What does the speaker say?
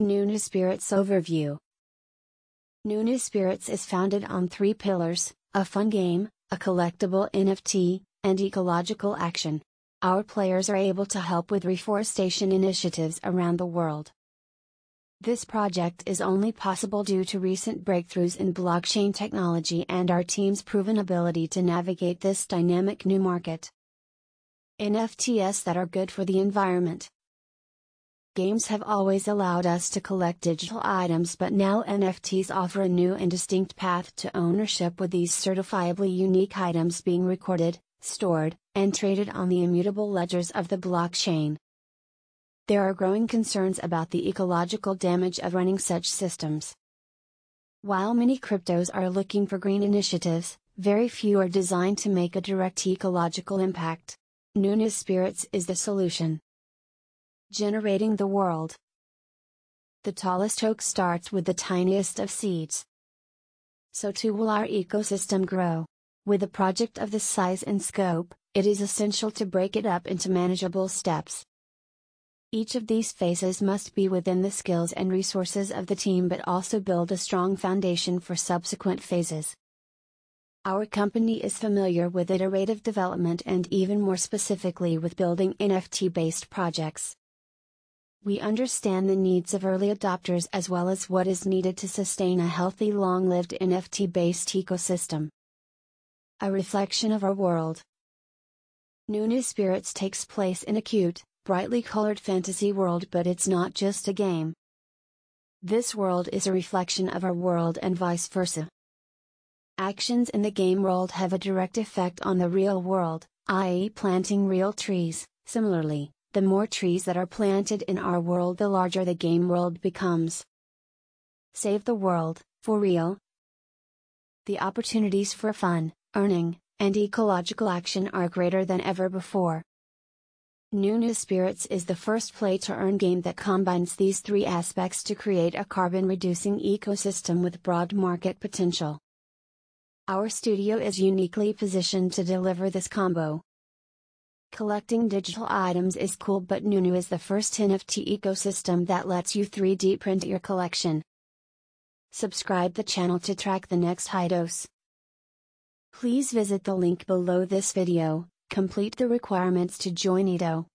Nunu Spirits Overview Nunu Spirits is founded on three pillars a fun game, a collectible NFT, and ecological action. Our players are able to help with reforestation initiatives around the world. This project is only possible due to recent breakthroughs in blockchain technology and our team's proven ability to navigate this dynamic new market. NFTs that are good for the environment. Games have always allowed us to collect digital items, but now NFTs offer a new and distinct path to ownership with these certifiably unique items being recorded, stored, and traded on the immutable ledgers of the blockchain. There are growing concerns about the ecological damage of running such systems. While many cryptos are looking for green initiatives, very few are designed to make a direct ecological impact. Nunu Spirits is the solution. Generating the world. The tallest oak starts with the tiniest of seeds. So too will our ecosystem grow. With a project of this size and scope, it is essential to break it up into manageable steps. Each of these phases must be within the skills and resources of the team but also build a strong foundation for subsequent phases. Our company is familiar with iterative development and even more specifically with building NFT based projects. We understand the needs of early adopters as well as what is needed to sustain a healthy long lived NFT based ecosystem. A reflection of our world. Nunu Spirits takes place in a cute, brightly colored fantasy world, but it's not just a game. This world is a reflection of our world and vice versa. Actions in the game world have a direct effect on the real world, i.e., planting real trees. Similarly, the more trees that are planted in our world, the larger the game world becomes. Save the world, for real. The opportunities for fun, earning, and ecological action are greater than ever before. Nunu Spirits is the first play to earn game that combines these three aspects to create a carbon reducing ecosystem with broad market potential. Our studio is uniquely positioned to deliver this combo. Collecting digital items is cool, but Nunu is the first NFT ecosystem that lets you 3D print your collection. Subscribe the channel to track the next IDOs. Please visit the link below this video complete the requirements to join IDO.